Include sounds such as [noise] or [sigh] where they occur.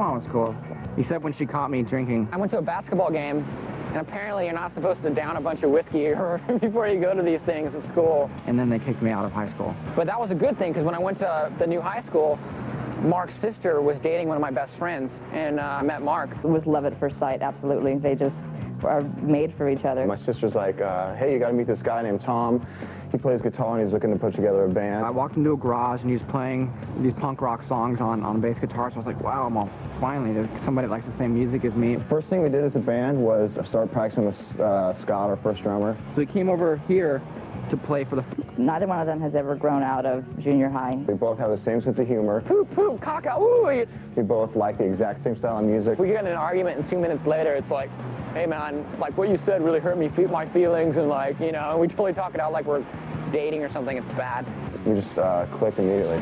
grandma was cool. Except when she caught me drinking. I went to a basketball game, and apparently you're not supposed to down a bunch of whiskey [laughs] before you go to these things at school. And then they kicked me out of high school. But that was a good thing, because when I went to the new high school, Mark's sister was dating one of my best friends, and uh, I met Mark. It was love at first sight, absolutely. They just are made for each other. My sister's like, uh, hey, you got to meet this guy named Tom. He plays guitar and he's looking to put together a band. I walked into a garage and he was playing these punk rock songs on, on a bass guitar, so I was like, wow, well, finally, there's somebody that likes the same music as me. First thing we did as a band was start practicing with uh, Scott, our first drummer. So we came over here to play for the... Neither one of them has ever grown out of junior high. We both have the same sense of humor. Poop, poop, caca, ooh. We both like the exact same style of music. We get in an argument and two minutes later it's like, hey man, like what you said really hurt me, my feelings, and like, you know, we totally talk it out like we're dating or something. It's bad. We just uh, clicked immediately.